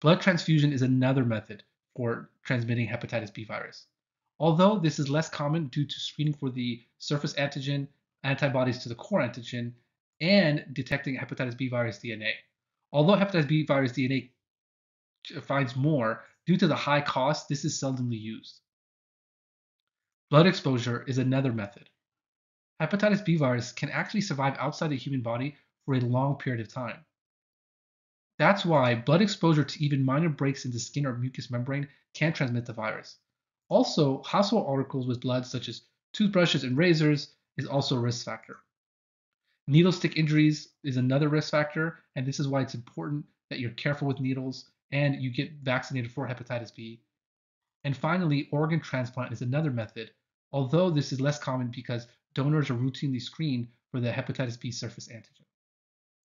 Blood transfusion is another method for transmitting hepatitis B virus. Although this is less common due to screening for the surface antigen, antibodies to the core antigen, and detecting hepatitis B virus DNA. Although hepatitis B virus DNA finds more, due to the high cost, this is seldomly used. Blood exposure is another method. Hepatitis B virus can actually survive outside the human body for a long period of time. That's why blood exposure to even minor breaks in the skin or mucous membrane can transmit the virus. Also, household articles with blood, such as toothbrushes and razors, is also a risk factor. Needle stick injuries is another risk factor, and this is why it's important that you're careful with needles and you get vaccinated for hepatitis B. And finally, organ transplant is another method, although this is less common because donors are routinely screened for the hepatitis B surface antigen.